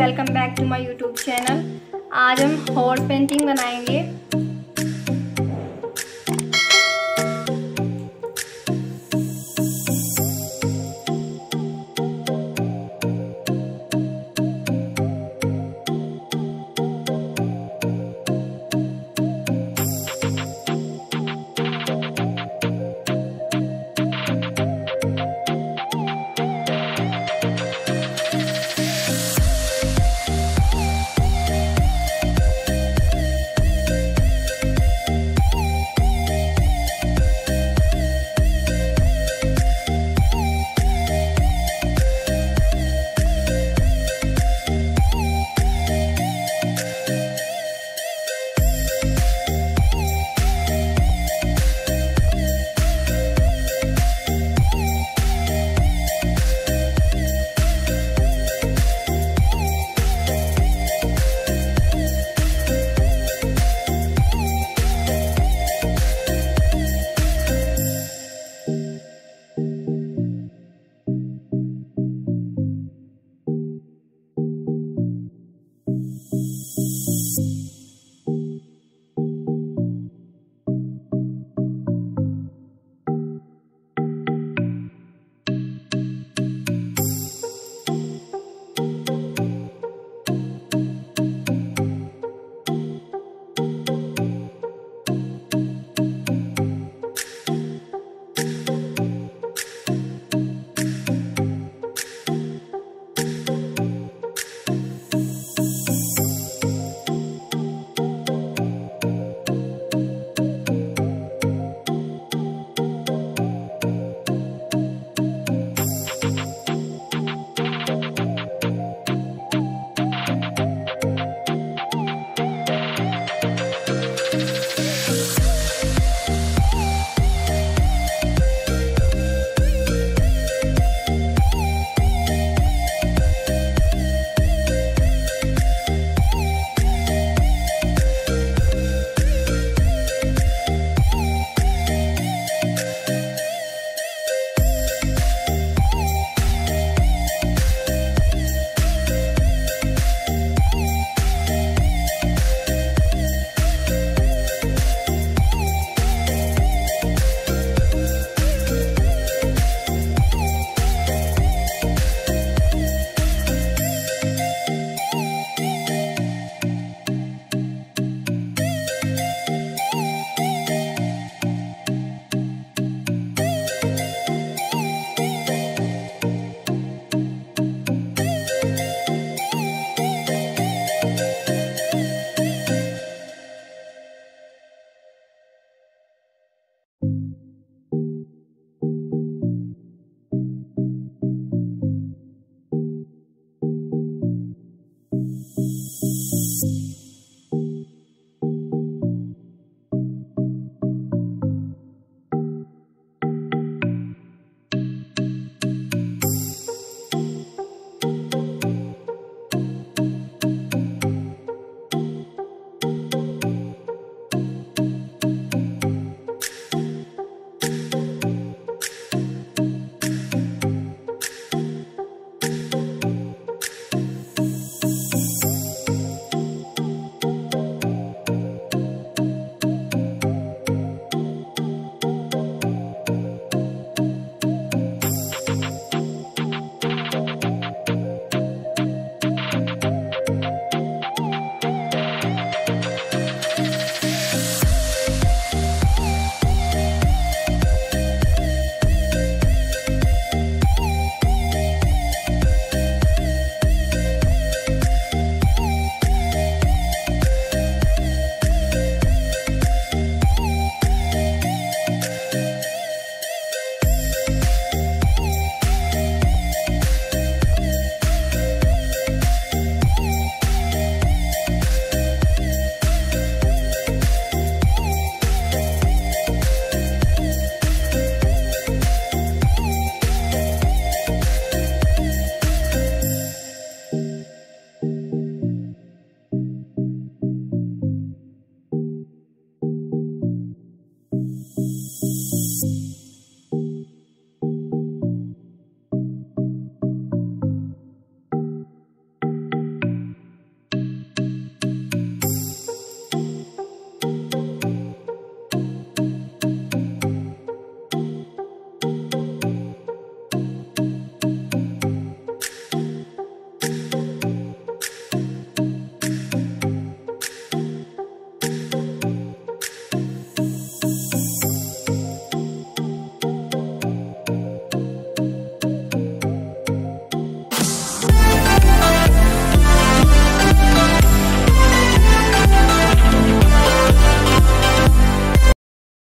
Welcome back to my YouTube channel आज हम hot painting बनाएँगे।